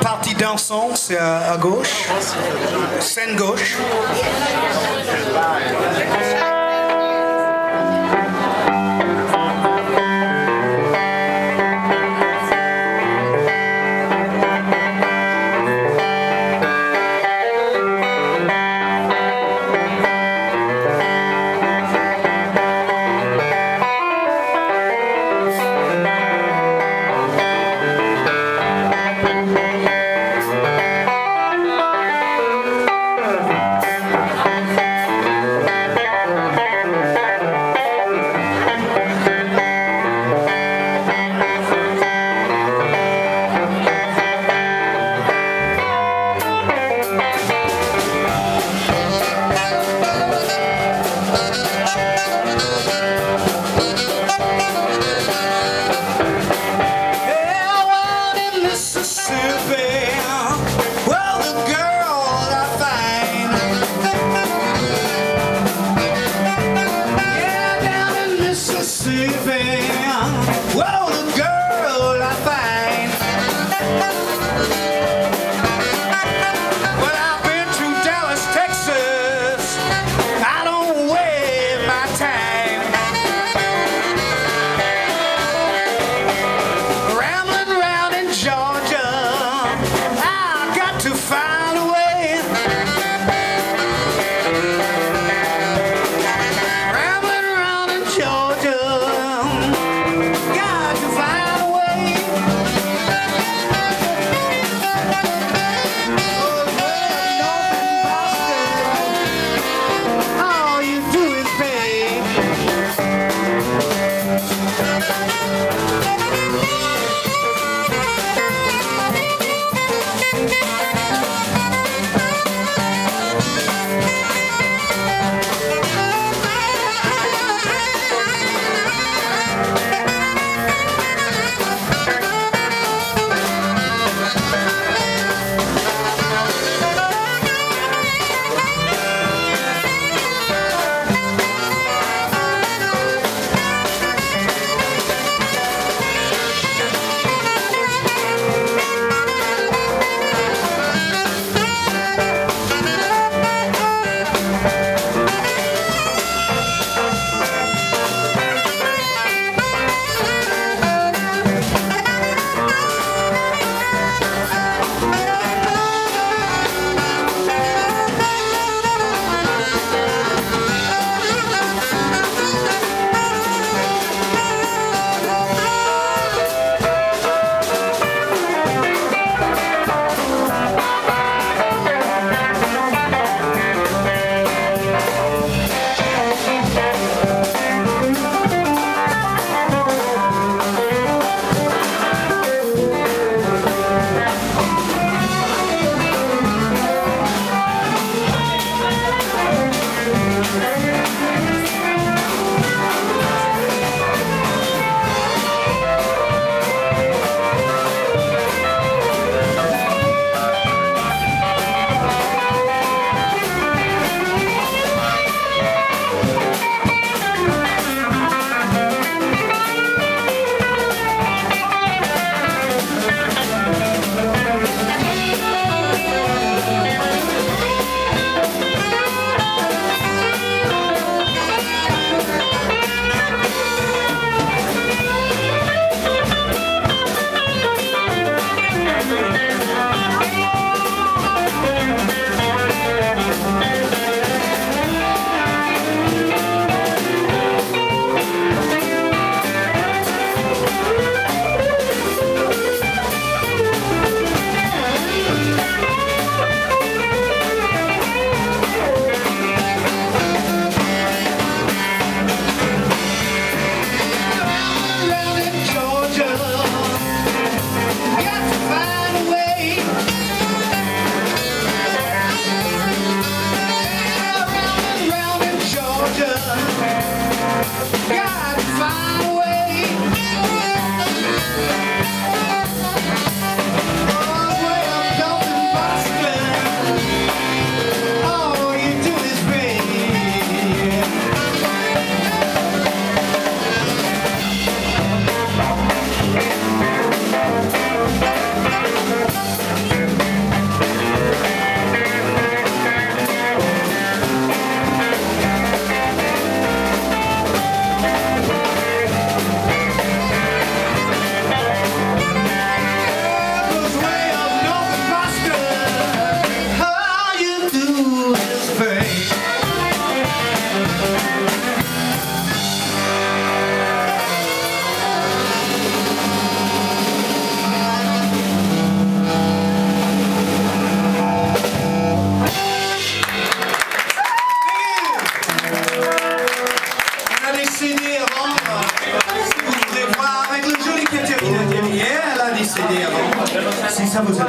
Partie dansant, c'est à, à gauche. Scène gauche. se vê. andiamo si saputo